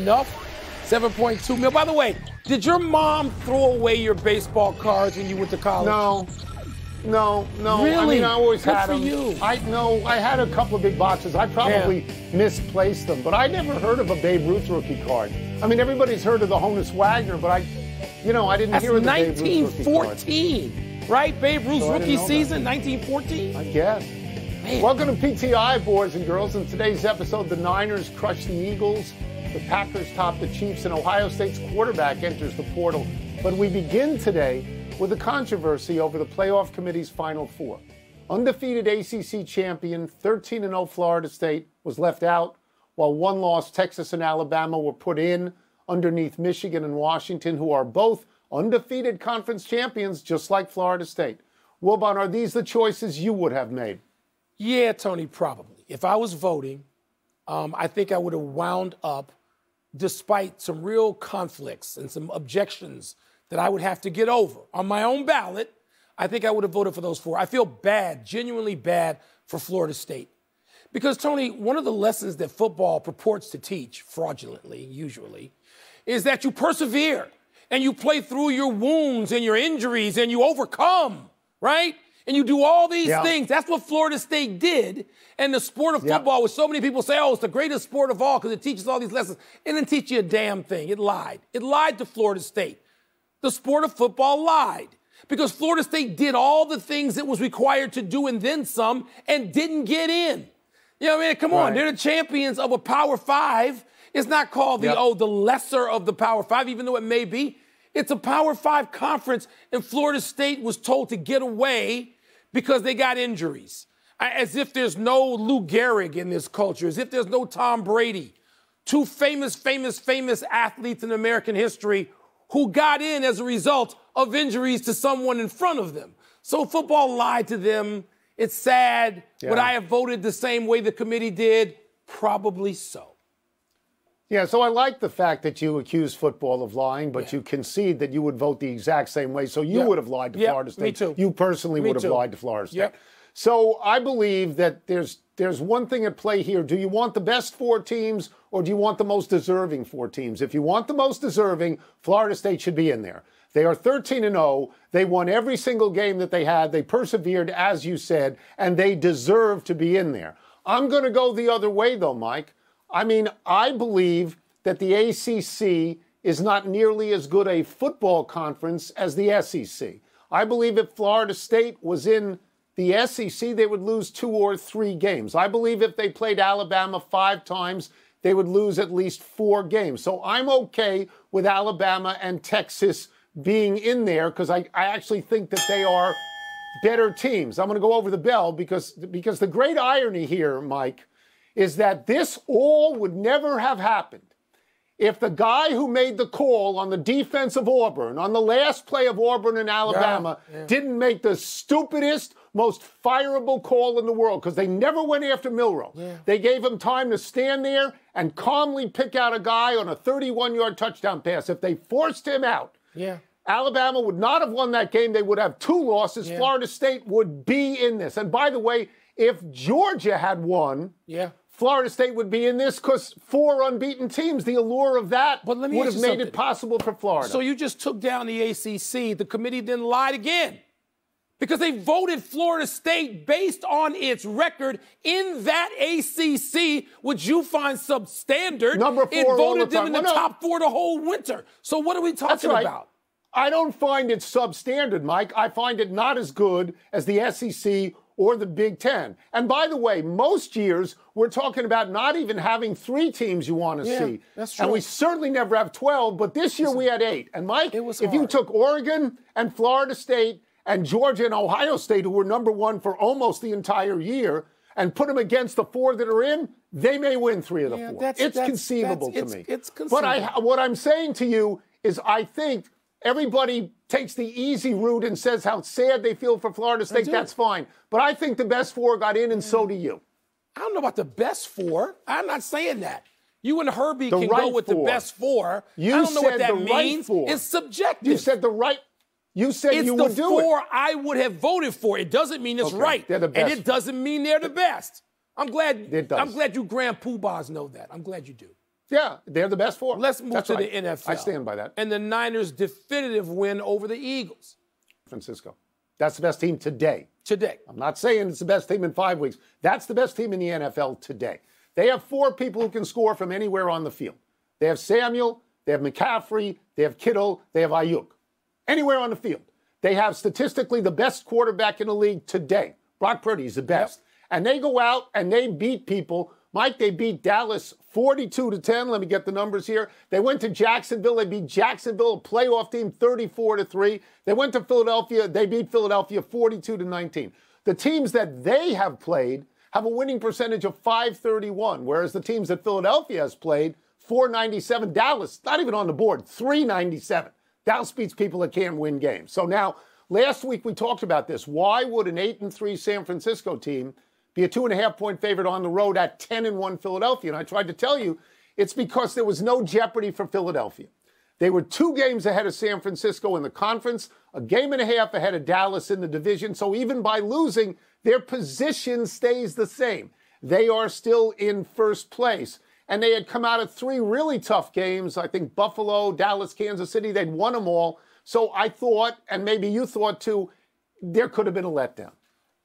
enough. 7.2 mil. By the way, did your mom throw away your baseball cards when you went to college? No. No, no. Really? I mean, I always Good had for them. you. I know. I had a couple of big boxes. I probably misplaced them, but I never heard of a Babe Ruth rookie card. I mean, everybody's heard of the Honus Wagner, but I, you know, I didn't That's hear of the Babe Ruth rookie card. 1914, right? Babe Ruth's So rookie season, 1914. I guess. Welcome to PTI, boys and girls. In today's episode, the Niners crush the Eagles, the Packers top the Chiefs, and Ohio State's quarterback enters the portal. But we begin today with a controversy over the playoff committee's final four. Undefeated ACC champion, 13 0 Florida State, was left out, while one loss Texas and Alabama were put in underneath Michigan and Washington, who are both undefeated conference champions, just like Florida State. Wilbon, are these the choices you would have made? Yeah, Tony, probably. If I was voting, um, I think I would have wound up, despite some real conflicts and some objections that I would have to get over on my own ballot. I think I would have voted for those four. I feel bad, genuinely bad for Florida State. Because, Tony, one of the lessons that football purports to teach, fraudulently, usually, is that you persevere and you play through your wounds and your injuries and you overcome, right? And you do all these Yeah. things. That's what Florida State did. And the sport of Yeah. football, with so many people say, oh, it's the greatest sport of all because it teaches all these lessons. It didn't teach you a damn thing. It lied. It lied to Florida State. The sport of football lied because Florida State did all the things it was required to do and then some and didn't get in. You know what I mean? Come on, Right. they're the champions of a Power Five. It's not called the Yep. oh the lesser of the Power Five, even though it may be. It's a Power Five conference, and Florida State was told to get away because they got injuries. As if there's no Lou Gehrig in this culture, as if there's no Tom Brady, two famous, famous, famous athletes in American history who got in as a result of injuries to someone in front of them. So football lied to them. It's sad. Would I have voted the same way the committee did? Probably so. Yeah, so I like the fact that you accuse football of lying, but you concede that you would vote the exact same way. So you Yeah. would have lied to Yeah, Florida State. me too. You personally Me would have too. lied to Florida State. Yep. So I believe that there's there's one thing at play here. Do you want the best four teams or do you want the most deserving four teams? If you want the most deserving, Florida State should be in there. They are 13 and 0. They won every single game that they had. They persevered, as you said, and they deserve to be in there. I'm going to go the other way, though, Mike. I mean, I believe that the ACC is not nearly as good a football conference as the SEC. I believe if Florida State was in the SEC, they would lose two or three games. I believe if they played Alabama five times, they would lose at least four games. So I'm okay with Alabama and Texas being in there because I, I actually think that they are better teams. I'm going to go over the bell because because the great irony here, Mike, is that this all would never have happened if the guy who made the call on the defense of Auburn, on the last play of Auburn in Alabama, yeah. didn't make the stupidest, most fireable call in the world because they never went after Milroe. They gave him time to stand there and calmly pick out a guy on a 31 yard touchdown pass. If they forced him out, Yeah. Alabama would not have won that game. They would have two losses. Yeah. Florida State would be in this. And by the way, if Georgia had won, Yeah. Florida State would be in this because four unbeaten teams. The allure of that But let me would have made it possible for Florida. So you just took down the ACC. The committee then lied again because they voted Florida State based on its record in that ACC, which you find substandard. Number It four all voted the them in the Well, top four the whole winter. So what are we That's talking right. about? I don't find it substandard, Mike. I find it not as good as the SEC or the Big Ten. And by the way, most years we're talking about not even having three teams you want to Yeah, see. that's And we certainly never have 12, but this year we had eight. And Mike, It was if you took Oregon and Florida State and Georgia and Ohio State, who were number one for almost the entire year, and put them against the four that are in, they may win three of the Yeah, four. that's- it's that's- conceivable that's- to me. it's- it's But I, what I'm saying to you is I think everybody takes the easy route and says how sad they feel for Florida State. That's fine. But I think the best four got in, and so do you. I don't know about the best four. I'm not saying that. You and Herbie The can go right with the best four. You I don't know what that the right means. four. It's subjective. You said the right. You said it's you would do it. It's the four. I would have voted for. It doesn't mean it's Okay, right, they're the best. and it doesn't mean they're the best. I'm glad. It does. I'm glad you Grand Poobahs know that. I'm glad you do. Yeah, they're the best four. Let's move That's to right. the NFL. I stand by that. And the Niners' definitive win over the Eagles Francisco. That's the best team today. today. I'm not saying it's the best team in five weeks. That's the best team in the NFL today. They have four people who can score from anywhere on the field. They have Samuel, they have McCaffrey, they have Kittle, they have Aiyuk. Anywhere on the field. They have statistically the best quarterback in the league today. Brock Purdy is the best. And they go out and they beat people. Mike, they beat Dallas 42 to 10. Let me get the numbers here. They went to Jacksonville. They beat Jacksonville, a playoff team, 34 to 3. They went to Philadelphia. They beat Philadelphia 42 to 19. The teams that they have played have a winning percentage of 531, whereas the teams that Philadelphia has played, 497. Dallas, not even on the board, 397. Dallas beats people that can't win games. So now, last week we talked about this. Why would an 8 and 3 San Francisco team be a two and a half point favorite on the road at 10 and 1 Philadelphia? And I tried to tell you it's because there was no jeopardy for Philadelphia. They were two games ahead of San Francisco in the conference, a game and a half ahead of Dallas in the division. So even by losing, their position stays the same. They are still in first place. And they had come out of three really tough games. I think Buffalo, Dallas, Kansas City, they'd won them all. So I thought, and maybe you thought too, there could have been a letdown.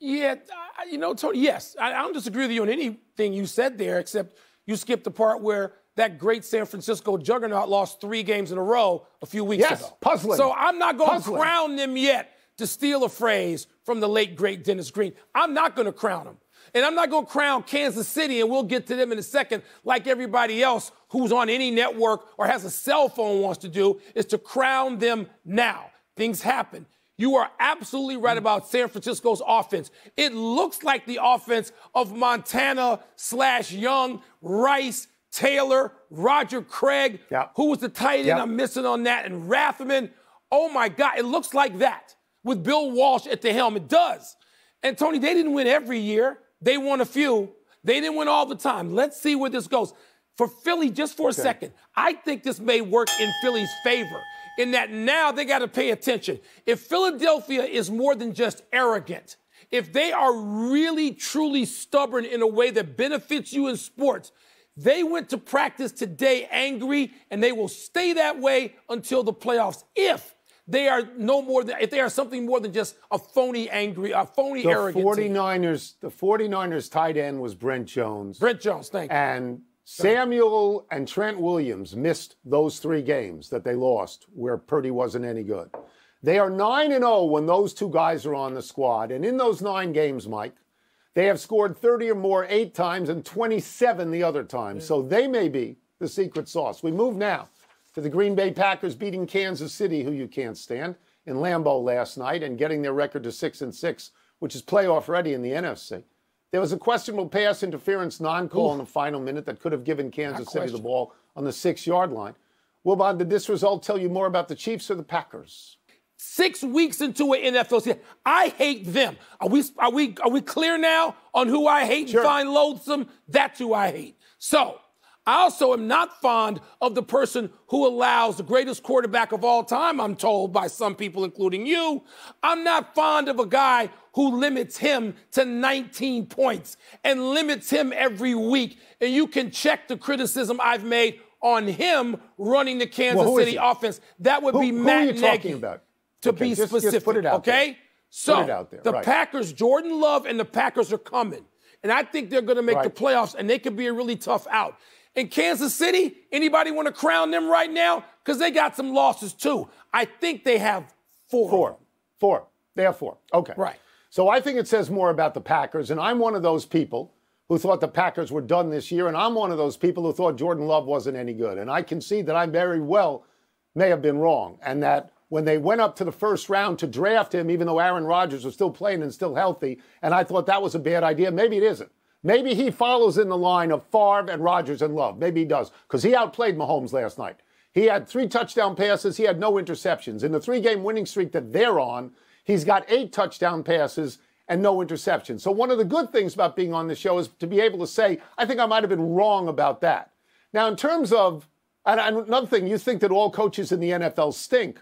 Yeah, I- you know, Tony, yes. I, I don't disagree with you on anything you said there, except you skipped the part where that great San Francisco juggernaut lost three games in a row a few weeks Yes, ago. puzzling. So I'm not going to crown them yet, to steal a phrase from the late, great Dennis Green. I'm not going to crown them. And I'm not going to crown Kansas City, and we'll get to them in a second, like everybody else who's on any network or has a cell phone wants to do, is to crown them now. Things happen. You are absolutely right mm. about San Francisco's offense. It looks like the offense of Montana slash Young, Rice, Taylor, Roger Craig, Yeah. who was the tight end Yeah. I'm missing on that, and Rathman. Oh my God, it looks like that with Bill Walsh at the helm. It does. And Tony, they didn't win every year. They won a few. They didn't win all the time. Let's see where this goes. For Philly, just for a second, I think this may work in Philly's favor in that now they got to pay attention. If Philadelphia is more than just arrogant, if they are really, truly stubborn in a way that benefits you in sports, they went to practice today angry and they will stay that way until the playoffs. If they are no more than, if they are something more than just a phony angry, a phony The arrogant. team. 49ers, the 49ers tight end was Brent Jones. Brent Jones, thank you. And Samuel and Trent Williams missed those three games that they lost where Purdy wasn't any good. They are 9 and 0 when those two guys are on the squad. And in those nine games, Mike, they have scored 30 or more eight times and 27 the other time. So they may be the secret sauce. We move now to the Green Bay Packers beating Kansas City, who you can't stand, in Lambeau last night and getting their record to 6 and 6, which is playoff ready in the NFC. There was a questionable pass interference non call in the final minute that could have given Kansas City the ball on the six yard line. Wilbon, did this result tell you more about the Chiefs or the Packers? Six weeks into an NFL season, I hate them. Are we are we are we clear now on who I hate Sure. and find loathsome? That's who I hate. So I also am not fond of the person who allows the greatest quarterback of all time, I'm told by some people, including you. I'm not fond of a guy who limits him to 19 points and limits him every week. And you can check the criticism I've made on him running the Kansas Well, City offense. That would Who- be who are Matt Nagy, about? To Okay, be just- just specific, put it out okay? there. So it out there, the right. Packers, Jordan Love, and the Packers are coming, and I think they're going to make the playoffs, and they could be a really tough out. In Kansas City, anybody want to crown them right now? Because they got some losses too. I think they have four. Four. Four. They have four. Okay. Right. So I think it says more about the Packers. And I'm one of those people who thought the Packers were done this year. And I'm one of those people who thought Jordan Love wasn't any good. And I can see that I very well may have been wrong. And that when they went up to the first round to draft him, even though Aaron Rodgers was still playing and still healthy, and I thought that was a bad idea, maybe it isn't. Maybe he follows in the line of Favre and Rodgers and Love. Maybe he does, because he outplayed Mahomes last night. He had three touchdown passes. He had no interceptions. In the three game winning streak that they're on, he's got eight touchdown passes and no interceptions. So, one of the good things about being on the show is to be able to say, I think I might have been wrong about that. Now, in terms of, and another thing, you think that all coaches in the NFL stink.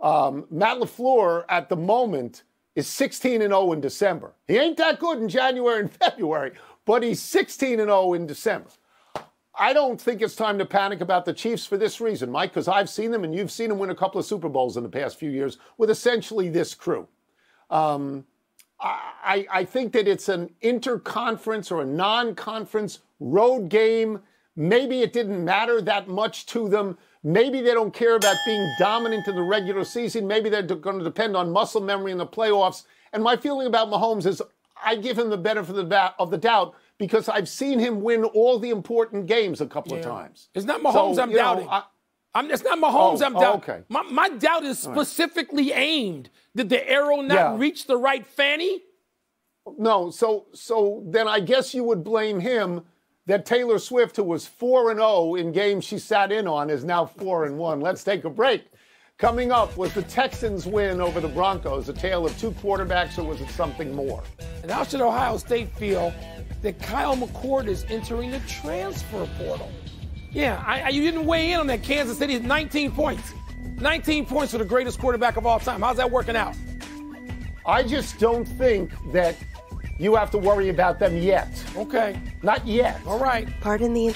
Um, Matt LaFleur at the moment is 16 and 0 in December. He ain't that good in January and February, but he's 16 and 0 in December. I don't think it's time to panic about the Chiefs for this reason, Mike, because I've seen them and you've seen them win a couple of Super Bowls in the past few years with essentially this crew. Um, I, I think that it's an interconference or a non conference road game. Maybe it didn't matter that much to them. Maybe they don't care about being dominant in the regular season. Maybe they're going to depend on muscle memory in the playoffs. And my feeling about Mahomes is I give him the benefit of the doubt because I've seen him win all the important games a couple yeah. of times. It's not Mahomes so, I'm doubting. Know, I, I'm, it's not Mahomes oh, I'm doubting. Oh, okay. My, my doubt is specifically right. aimed. Did the arrow not yeah. reach the right fanny? No, so so then I guess you would blame him that Taylor Swift, who was 4 and 0 in games she sat in on, is now 4 and 1. Let's take a break. Coming up was the Texans win over the Broncos, a tale of two quarterbacks, or was it something more? And how should Ohio State feel that Kyle McCord is entering the transfer portal? Yeah, I, I, you didn't weigh in on that Kansas City 19 points. 19 points for the greatest quarterback of all time. How's that working out? I just don't think that you have to worry about them yet. Okay. Not yet. All right. Pardon the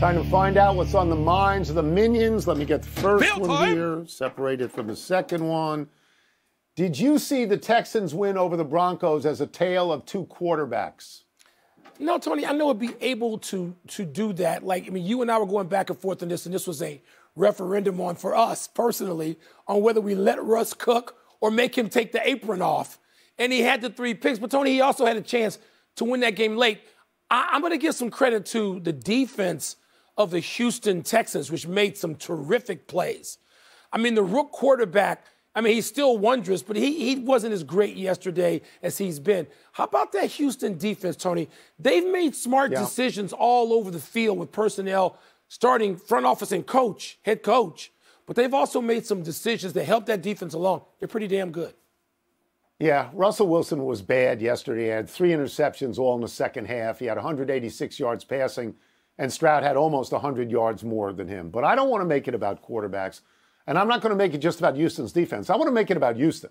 Time to find out what's on the minds of the minions. Let me get the first Bill one time. here, separated from the second one. Did you see the Texans win over the Broncos as a tale of two quarterbacks? No, Tony, I know it'd be able to to do that. Like, I mean, you and I were going back and forth on this, and this was a referendum on for us personally on whether we let Russ cook or make him take the apron off. And he had the three picks, but Tony, he also had a chance to win that game late. I, am going to give some credit to the defense of the Houston Texans, which made some terrific plays. I mean, the rook quarterback I mean, he's still wondrous, but he, he wasn't as great yesterday as he's been. How about that Houston defense, Tony? They've made smart yeah. decisions all over the field with personnel, starting front office and coach, head coach. But they've also made some decisions that help that defense along. They're pretty damn good. Yeah, Russell Wilson was bad yesterday. He had three interceptions all in the second half. He had 186 yards passing, and Stroud had almost 100 yards more than him. But I don't want to make it about quarterbacks. And I'm not going to make it just about Houston's defense. I want to make it about Houston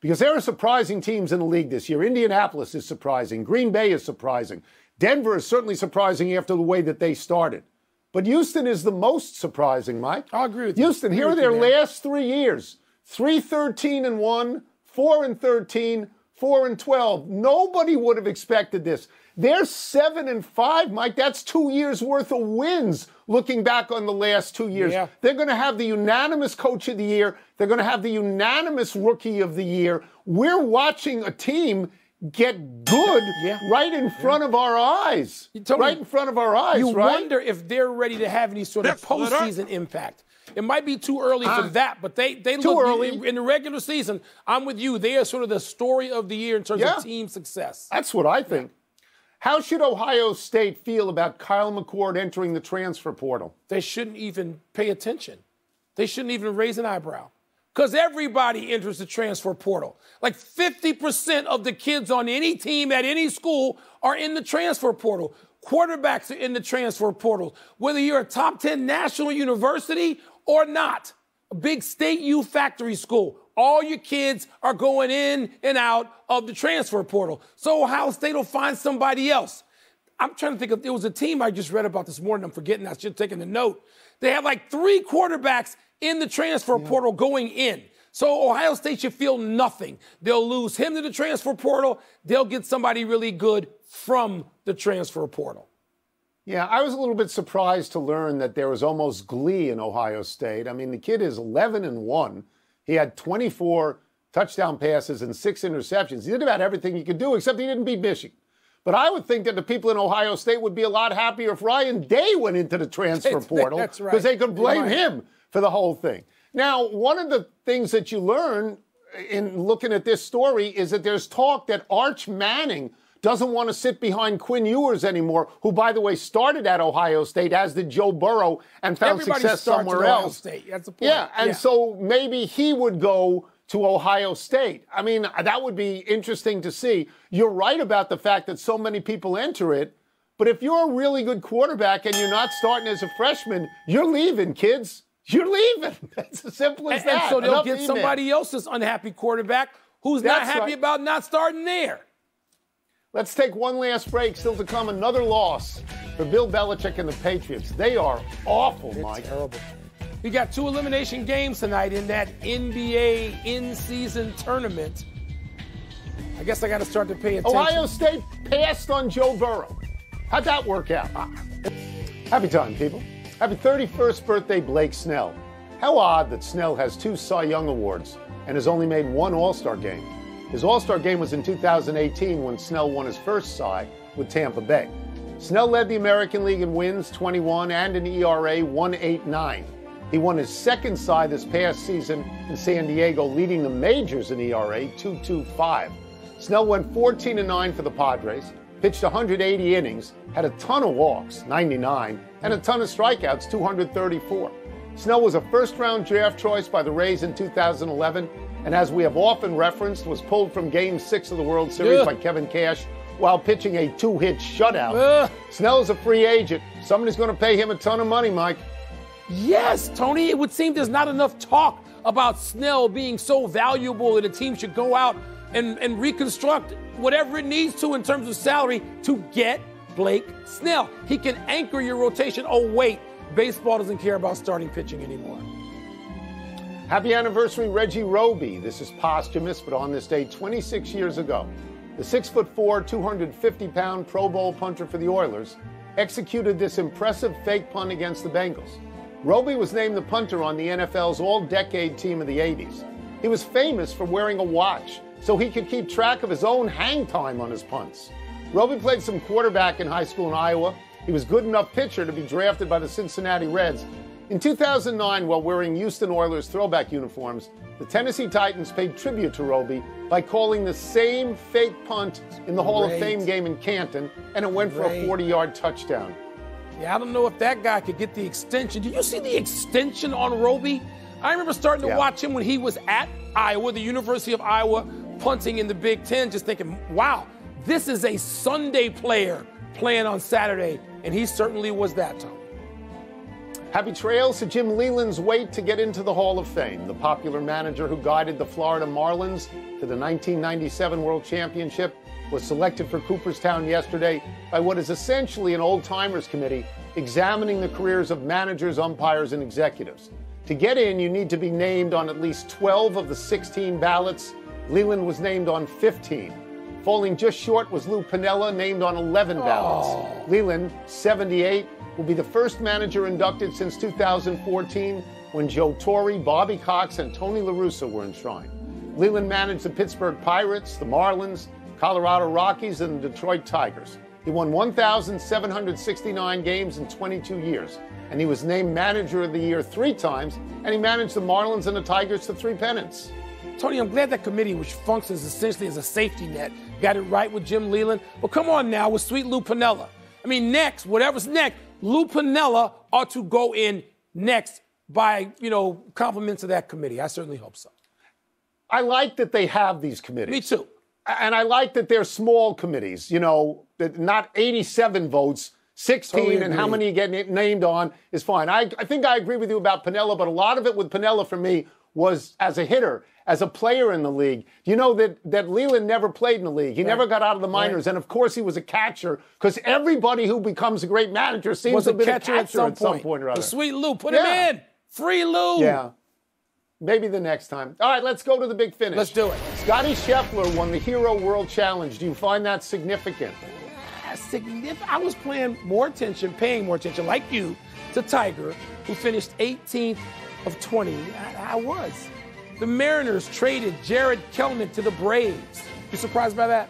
because there are surprising teams in the league this year. Indianapolis is surprising. Green Bay is surprising. Denver is certainly surprising after the way that they started. But Houston is the most surprising, Mike. I agree with Houston, you. Houston, here are their last three years 3 13 and 1, 4 and 13, 4 and 12. Nobody would have expected this. They're 7 and 5, Mike. That's two years worth of wins looking back on the last two years. Yeah. They're going to have the unanimous coach of the year. They're going to have the unanimous rookie of the year. We're watching a team get good yeah. right in front yeah. of our eyes. Right in front of our eyes, you right? wonder if they're ready to have any sort of postseason impact. It might be too early uh, for that, but they they too look early. in the regular season. I'm with you. They are sort of the story of the year in terms yeah. of team success. That's what I think. How should Ohio State feel about Kyle McCord entering the transfer portal? They shouldn't even pay attention. They shouldn't even raise an eyebrow. Because everybody enters the transfer portal. Like 50% of the kids on any team at any school are in the transfer portal. Quarterbacks are in the transfer portal. Whether you're a top 10 national university or not, a big state U factory school, all your kids are going in and out of the transfer portal. So Ohio State will find somebody else. I'm trying to think of, it was a team I just read about this morning. I'm forgetting, I should have taken the note. They have like three quarterbacks in the transfer yeah. portal going in. So Ohio State should feel nothing. They'll lose him to the transfer portal. They'll get somebody really good from the transfer portal. Yeah, I was a little bit surprised to learn that there was almost glee in Ohio State. I mean, the kid is 11 and 1. He had 24 touchdown passes and six interceptions. He did about everything he could do, except he didn't beat Michigan. But I would think that the people in Ohio State would be a lot happier if Ryan Day went into the transfer portal because right. they could blame him for the whole thing. Now, one of the things that you learn in looking at this story is that there's talk that Arch Manning doesn't want to sit behind Quinn Ewers anymore, who, by the way, started at Ohio State, as did Joe Burrow, and found Everybody success somewhere else. State. That's the point. Yeah, and yeah. so maybe he would go to Ohio State. I mean, that would be interesting to see. You're right about the fact that so many people enter it, but if you're a really good quarterback and you're not starting as a freshman, you're leaving, kids. You're leaving. That's as simple as and, that. And so they'll Enough get somebody else's unhappy quarterback who's That's not happy right. about not starting there. Let's take one last break. Still to come, another loss for Bill Belichick and the Patriots. They are awful, They're Mike. Terrible. We got two elimination games tonight in that NBA in-season tournament. I guess I got to start to pay attention. Ohio State passed on Joe Burrow. How'd that work out? Happy time, people. Happy 31st birthday, Blake Snell. How odd that Snell has two Cy Young Awards and has only made one All Star game. His All Star game was in 2018 when Snell won his first Cy with Tampa Bay. Snell led the American League in wins 21 and an ERA 189. He won his second Cy this past season in San Diego, leading the majors in ERA 225. Snell went 14 9 for the Padres, pitched 180 innings, had a ton of walks, 99, and a ton of strikeouts, 234. Snell was a first round draft choice by the Rays in 2011, and as we have often referenced, was pulled from Game 6 of the World Series Ugh. by Kevin Cash while pitching a two hit shutout. Ugh. Snell is a free agent. Somebody's going to pay him a ton of money, Mike. Yes, Tony, it would seem there's not enough talk about Snell being so valuable that a team should go out and, and reconstruct whatever it needs to in terms of salary to get Blake Snell. He can anchor your rotation. Oh, wait, baseball doesn't care about starting pitching anymore. Happy anniversary, Reggie Roby. This is posthumous, but on this day 26 years ago, the 6'4, 250 pound Pro Bowl punter for the Oilers executed this impressive fake punt against the Bengals. Roby was named the punter on the NFL's all decade team of the 80s. He was famous for wearing a watch so he could keep track of his own hang time on his punts. Roby played some quarterback in high school in Iowa. He was good enough pitcher to be drafted by the Cincinnati Reds. In 2009, while wearing Houston Oilers throwback uniforms, the Tennessee Titans paid tribute to Roby by calling the same fake punt in the Hall of Fame game in Canton, and it went for a 40 yard touchdown. Yeah, I don't know if that guy could get the extension. Did you see the extension on Roby? I remember starting to Yeah. watch him when he was at Iowa, the University of Iowa, punting in the Big Ten, just thinking, wow, this is a Sunday player playing on Saturday. And he certainly was that, Tom. Happy trails to Jim Leyland's wait to get into the Hall of Fame. The popular manager who guided the Florida Marlins to the 1997 World Championship was selected for Cooperstown yesterday by what is essentially an old timers committee examining the careers of managers, umpires, and executives. To get in, you need to be named on at least 12 of the 16 ballots. Leyland was named on 15. Falling just short was Lou Piniella, named on 11 ballots. Leyland, 78, will be the first manager inducted since 2014 when Joe Torre, Bobby Cox, and Tony La Russa were enshrined. Leyland managed the Pittsburgh Pirates, the Marlins, Colorado Rockies, and the Detroit Tigers. He won 1,769 games in 22 years, and he was named Manager of the Year three times, and he managed the Marlins and the Tigers to three pennants. Tony, I'm glad that committee, which functions essentially as a safety net, got it right with Jim Leyland. But come on now with sweet Lou Piniella. I mean, next, whatever's next, Lou Piniella ought to go in next by, you know, compliments of that committee. I certainly hope so. I like that they have these committees. Me too. And I like that they're small committees, you know, not 87 votes, 16, Totally and how many you get na- named on is fine. I, I think I agree with you about Piniella, but a lot of it with Piniella for me was as a hitter, as a player in the league. You know that, that Leyland never played in the league. He never got out of the minors. And of course, he was a catcher because everybody who becomes a great manager seems Was to a catcher, a catcher at some point. or other. The sweet Lou, put Yeah. him in. Free Lou. Yeah. Maybe the next time. All right, let's go to the big finish. Let's do it. Scotty Scheffler won the Hero World Challenge. Do you find that significant? Ah, Significant. I was paying more attention, paying more attention, like you, to Tiger, who finished 18th of 20. I, I was. The Mariners traded Jarred Kelenic to the Braves. You surprised by that?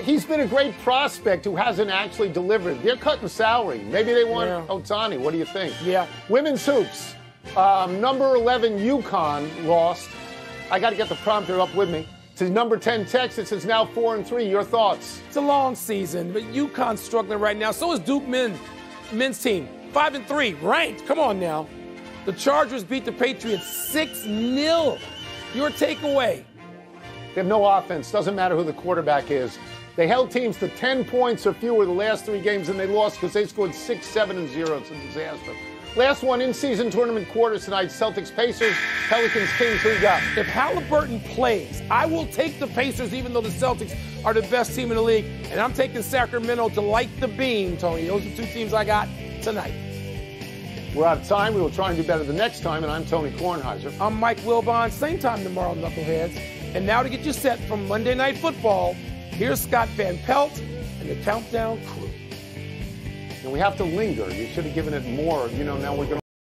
He's been a great prospect who hasn't actually delivered. They're cutting salary. Maybe they want Yeah. Ohtani. What do you think? Yeah. Women's hoops. Um, number 11 UConn lost. I got to get the prompter up with me. To number 10 Texas is now 4 and 3. Your thoughts? It's a long season, but UConn's struggling right now. So is Duke men, men's team. Five and three, ranked. Come on now. The Chargers beat the Patriots 6 0. Your takeaway. They have no offense. Doesn't matter who the quarterback is. They held teams to 10 points or fewer the last three games, and they lost because they scored 6, 7, and 0. It's a disaster. Last one in season tournament quarters tonight Celtics Pacers, Pelicans Kings. Who you got? If Halliburton plays, I will take the Pacers even though the Celtics are the best team in the league. And I'm taking Sacramento to light the beam, Tony. Those are two teams I got tonight. We're out of time. We will try and do better the next time. And I'm Tony Kornheiser. I'm Mike Wilbon. Same time tomorrow, Knuckleheads. And now to get you set from Monday Night Football, here's Scott Van Pelt and the Countdown Crew. And we have to linger. You should have given it more. You know, now we're going to.